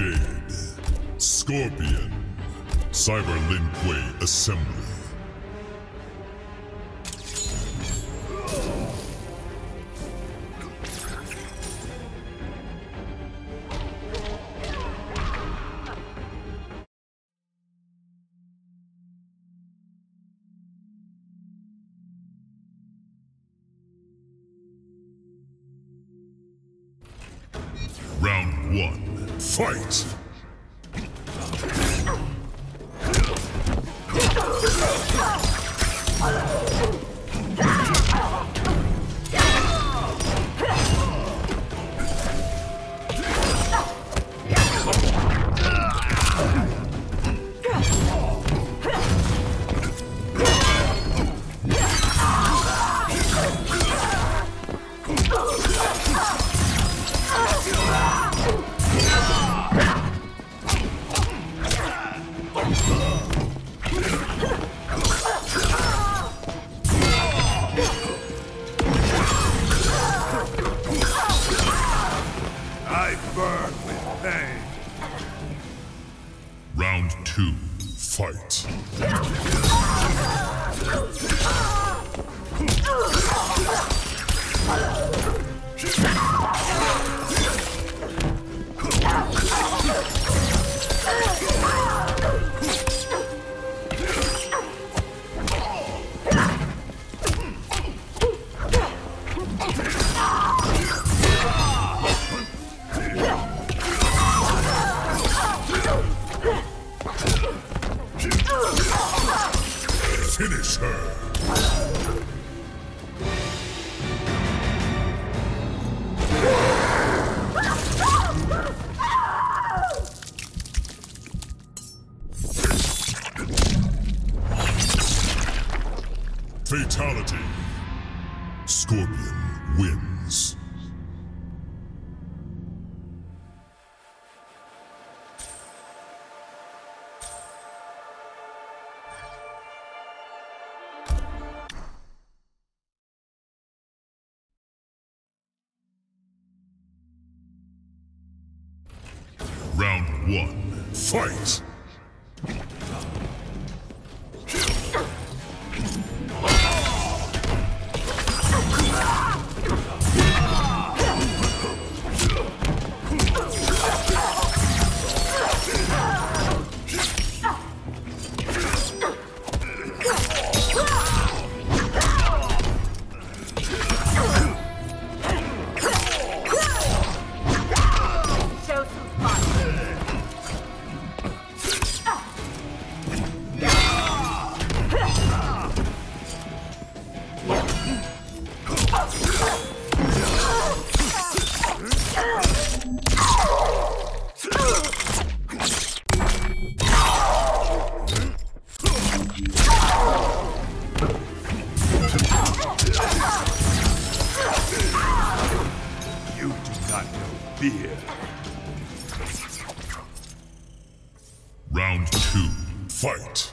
Jade. Scorpion. Cyber Lin Assembly. Round one. Fight! Uh. One. Fight! You do not know fear. Round two. Fight!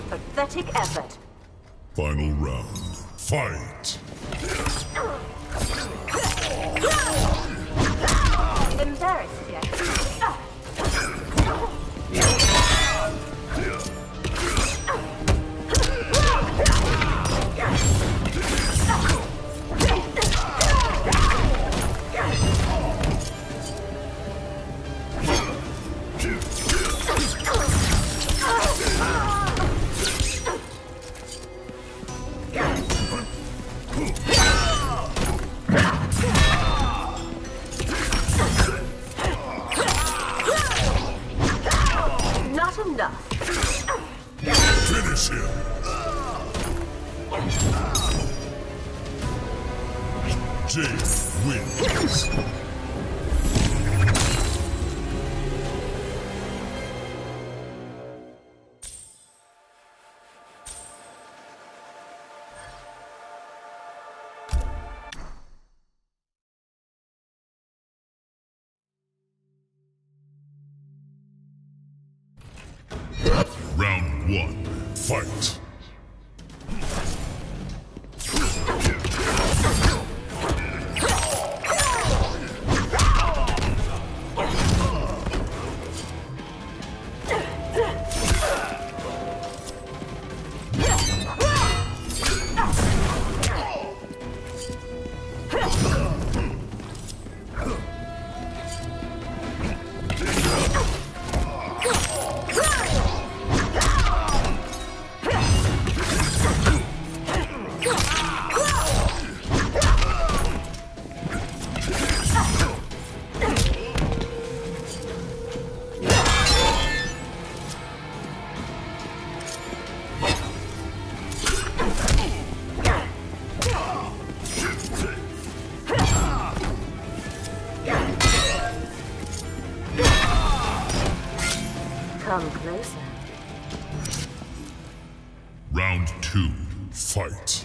Paltry, pathetic effort. Final round. Fight! Embarrassed Jade wins. Round one, fight! Closer. Round two, fight!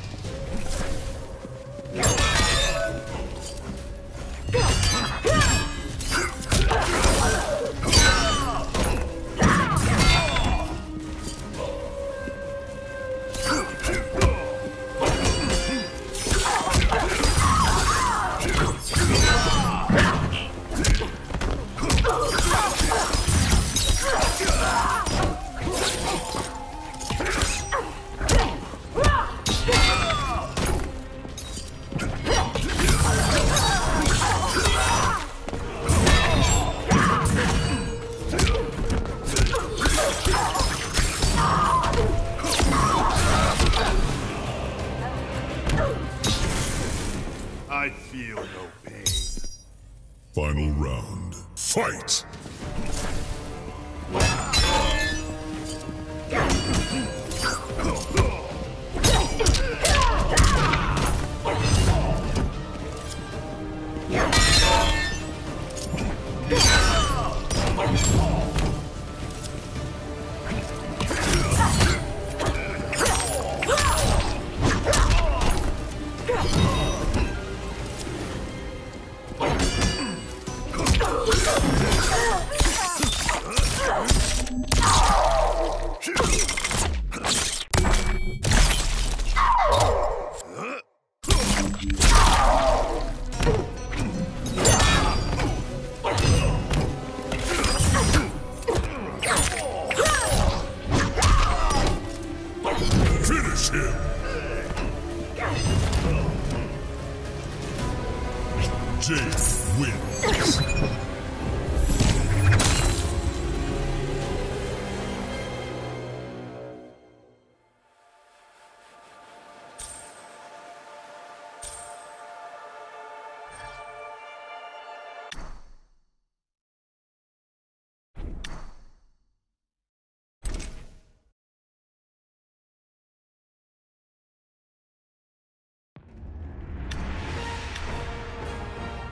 Fight! Jade wins.